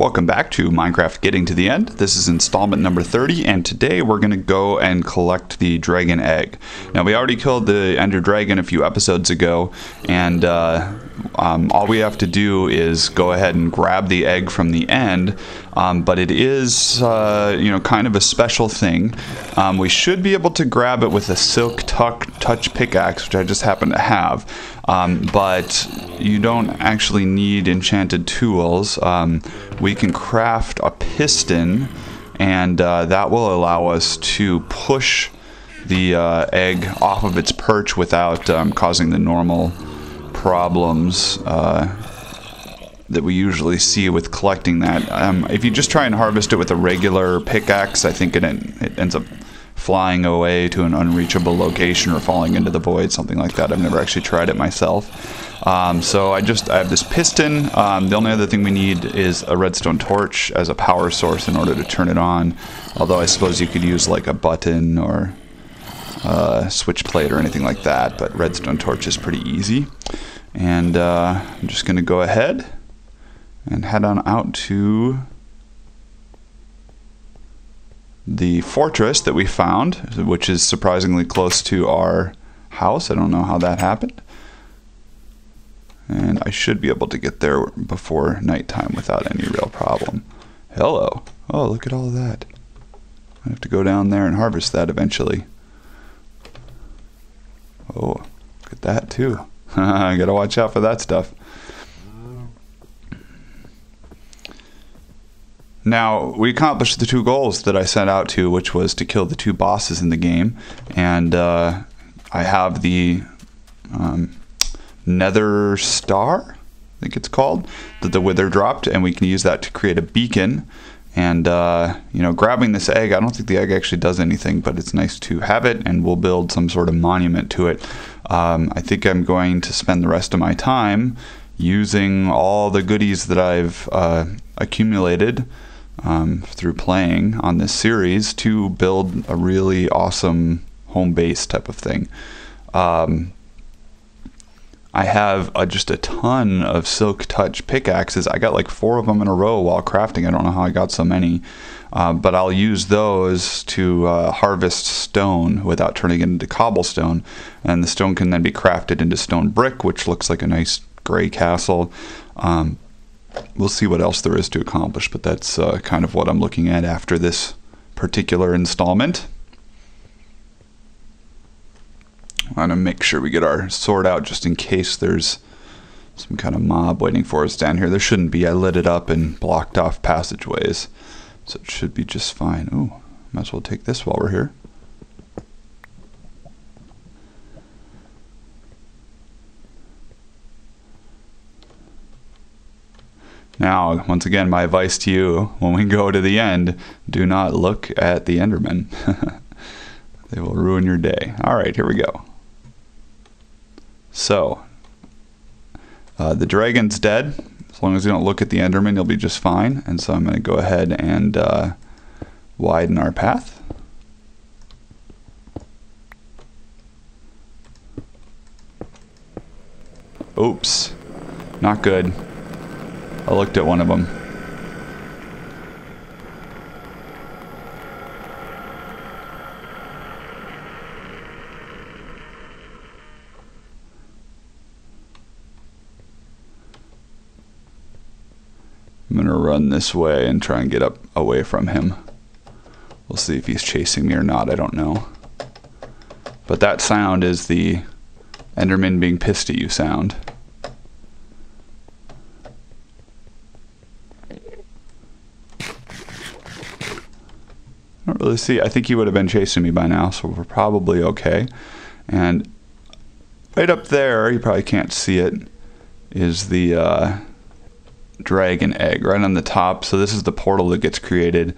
Welcome back to Minecraft Getting to the End. This is installment number 30, and today we're going to go and collect the dragon egg. Now, we already killed the ender dragon a few episodes ago, and uh, um, all we have to do is go ahead and grab the egg from the end, um, but it is, uh, you know, kind of a special thing. Um, we should be able to grab it with a silk tuck touch pickaxe, which I just happen to have. Um, but you don't actually need enchanted tools. Um, we can craft a piston, and uh, that will allow us to push the uh, egg off of its perch without um, causing the normal problems uh, that we usually see with collecting that. Um, if you just try and harvest it with a regular pickaxe, I think it, it ends up flying away to an unreachable location or falling into the void, something like that. I've never actually tried it myself. Um, so I just I have this piston. Um, the only other thing we need is a redstone torch as a power source in order to turn it on. Although I suppose you could use like a button or a switch plate or anything like that. But redstone torch is pretty easy. And uh, I'm just going to go ahead and head on out to the fortress that we found, which is surprisingly close to our house. I don't know how that happened. And I should be able to get there before nighttime without any real problem. Hello. Oh, look at all of that. I have to go down there and harvest that eventually. Oh, look at that too. I gotta watch out for that stuff. Now, we accomplished the two goals that I set out to, which was to kill the two bosses in the game. And uh, I have the um, Nether Star, I think it's called, that the Wither dropped, and we can use that to create a beacon. And, uh, you know, grabbing this egg, I don't think the egg actually does anything, but it's nice to have it, and we'll build some sort of monument to it. Um, I think I'm going to spend the rest of my time using all the goodies that I've uh, accumulated um, through playing on this series to build a really awesome home base type of thing. Um, I have uh, just a ton of Silk Touch pickaxes. I got like four of them in a row while crafting. I don't know how I got so many, uh, but I'll use those to uh, harvest stone without turning it into cobblestone. And the stone can then be crafted into stone brick, which looks like a nice gray castle. Um, we'll see what else there is to accomplish, but that's uh, kind of what I'm looking at after this particular installment. I want to make sure we get our sword out just in case there's some kind of mob waiting for us down here. There shouldn't be. I lit it up and blocked off passageways, so it should be just fine. Oh, might as well take this while we're here. Now, once again, my advice to you when we go to the end do not look at the Endermen. they will ruin your day. All right, here we go. So, uh, the dragon's dead. As long as you don't look at the Enderman, you'll be just fine. And so I'm going to go ahead and uh, widen our path. Oops. Not good. I looked at one of them. I'm going to run this way and try and get up away from him. We'll see if he's chasing me or not, I don't know. But that sound is the Enderman being pissed at you sound. I don't really see. I think he would have been chasing me by now, so we're probably okay. And right up there, you probably can't see it, is the uh, dragon egg right on the top. So this is the portal that gets created,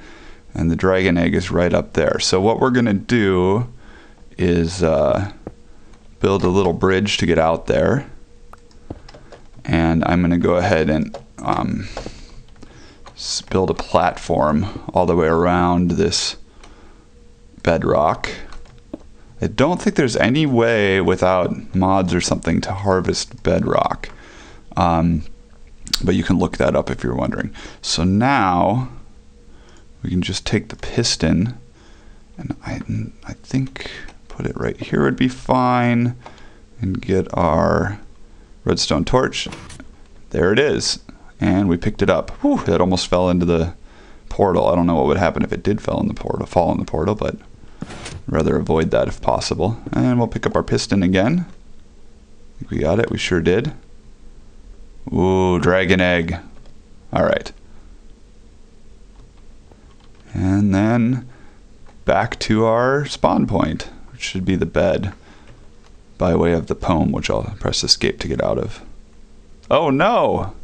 and the dragon egg is right up there. So what we're gonna do is uh, build a little bridge to get out there, and I'm gonna go ahead and um, build a platform all the way around this bedrock. I don't think there's any way without mods or something to harvest bedrock. Um, but you can look that up if you're wondering. So now we can just take the piston and I, I think put it right here would be fine and get our redstone torch. There it is. And we picked it up. Whew, that almost fell into the portal. I don't know what would happen if it did fall in the portal, fall in the portal, but rather avoid that if possible. And we'll pick up our piston again. I think we got it. We sure did. Ooh, dragon egg. All right. And then back to our spawn point, which should be the bed by way of the poem, which I'll press escape to get out of. Oh no!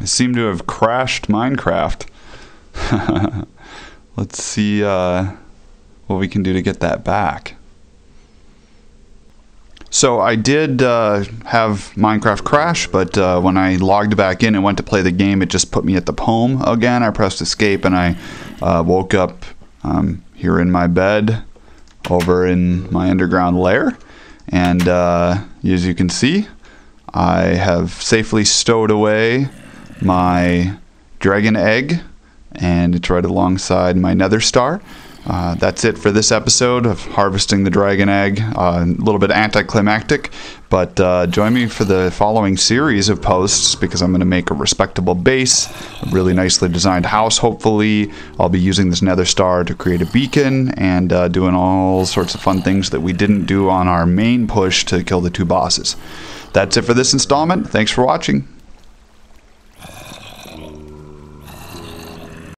I seem to have crashed Minecraft. Let's see uh, what we can do to get that back. So I did uh, have Minecraft crash, but uh, when I logged back in and went to play the game, it just put me at the poem again. I pressed escape and I uh, woke up um, here in my bed over in my underground lair. And uh, as you can see, I have safely stowed away my dragon egg and it's right alongside my nether star. Uh, that's it for this episode of Harvesting the Dragon Egg. Uh, a little bit anticlimactic, but uh, join me for the following series of posts because I'm going to make a respectable base, a really nicely designed house, hopefully. I'll be using this nether star to create a beacon and uh, doing all sorts of fun things that we didn't do on our main push to kill the two bosses. That's it for this installment. Thanks for watching.